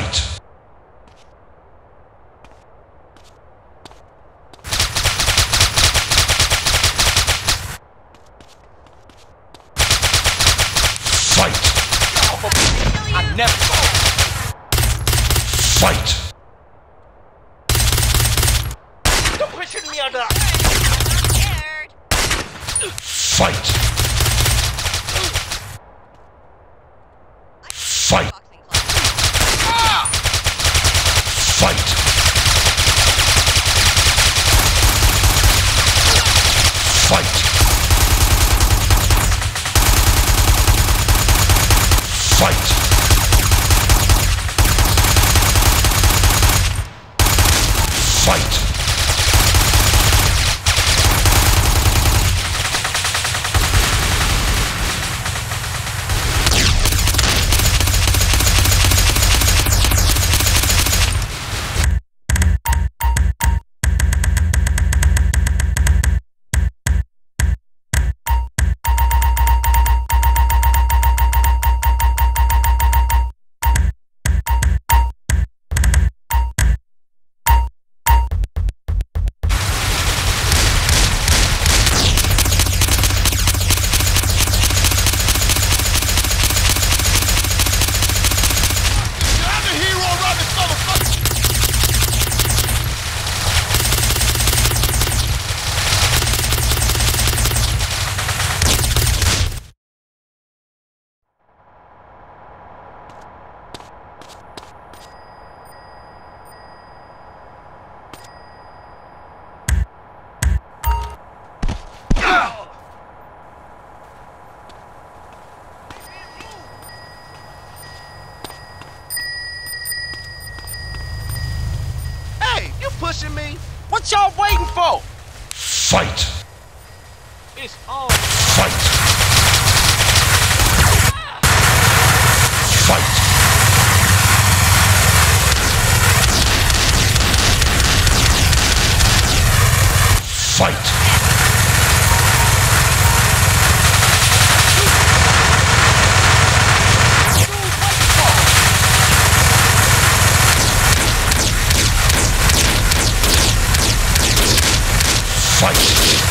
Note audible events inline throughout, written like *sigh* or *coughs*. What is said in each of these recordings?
Fight! Fight! I never Fight! Don't push me under. Scared. Fight! Fight! What Fight!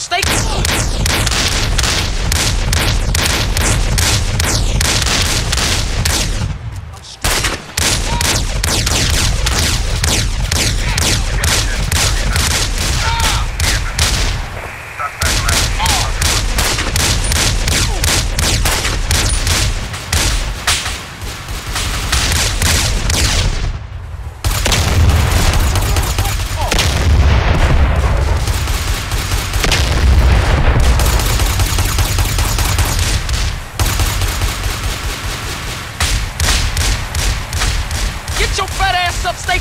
Stakes.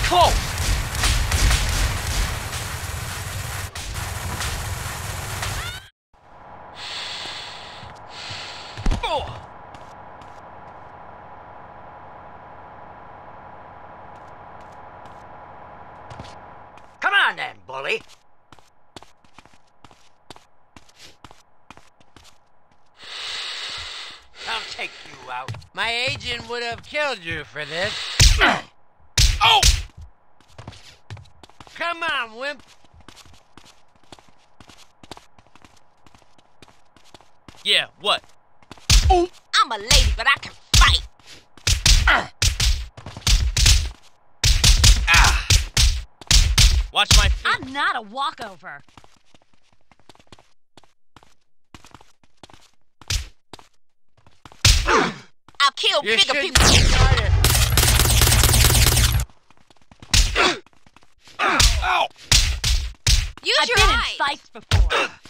Close! Oh. Come on then, bully. I'll take you out. My agent would have killed you for this. *clears throat* Oh! Come on, wimp. Yeah, what? I'm a lady, but I can fight. Ah. Watch my feet. I'm not a walkover. Ah. I'll kill You bigger people. Fights before. *coughs*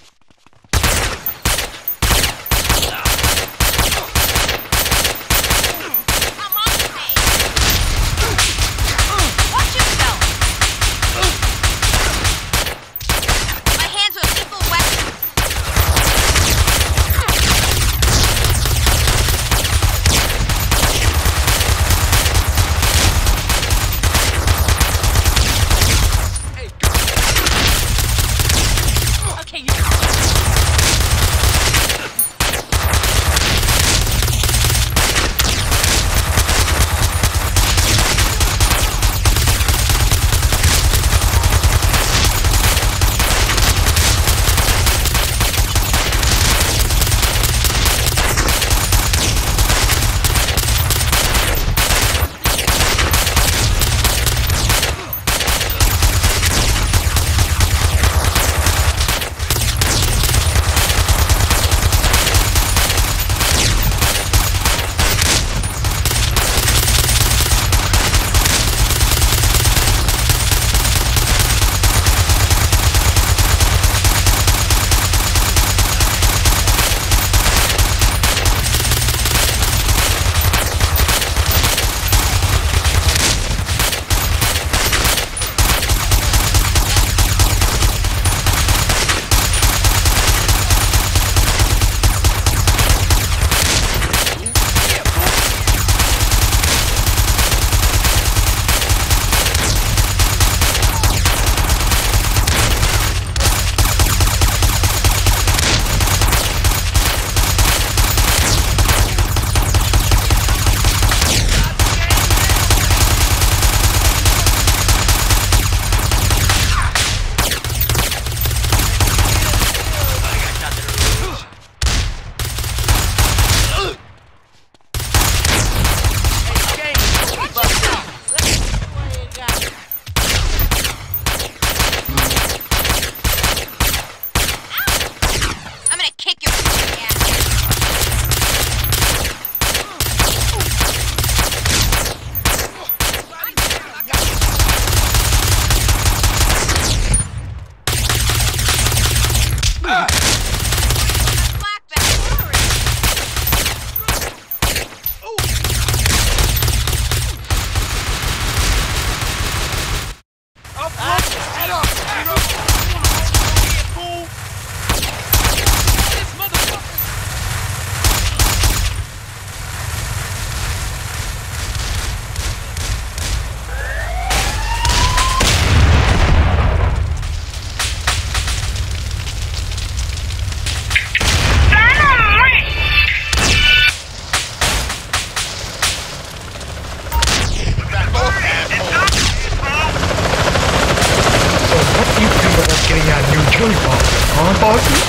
getting that new joy pop, huh, Boston?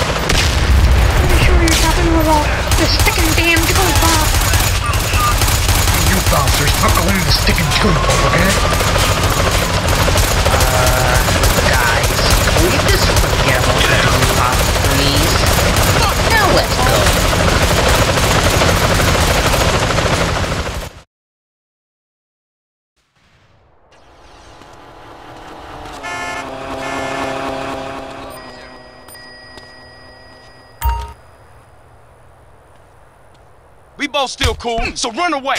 Pretty sure you're talking about the sticking damn joy pop. You bouncers, stop calling it the sticking joy pop, okay? Uh, guys, can we just forget about the joy pop, please? Now let's go. Both still cool, so run away.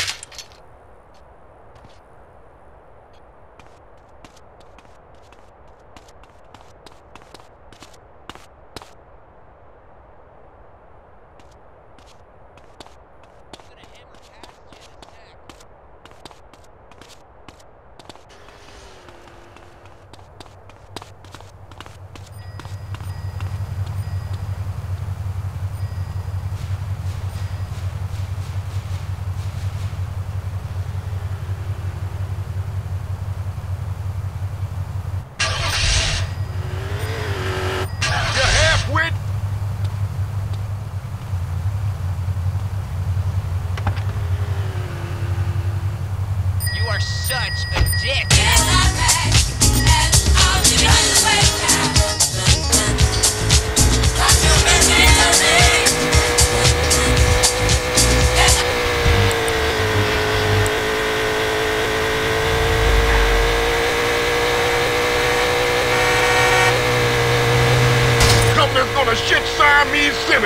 I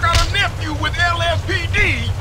got a nephew with LSPD.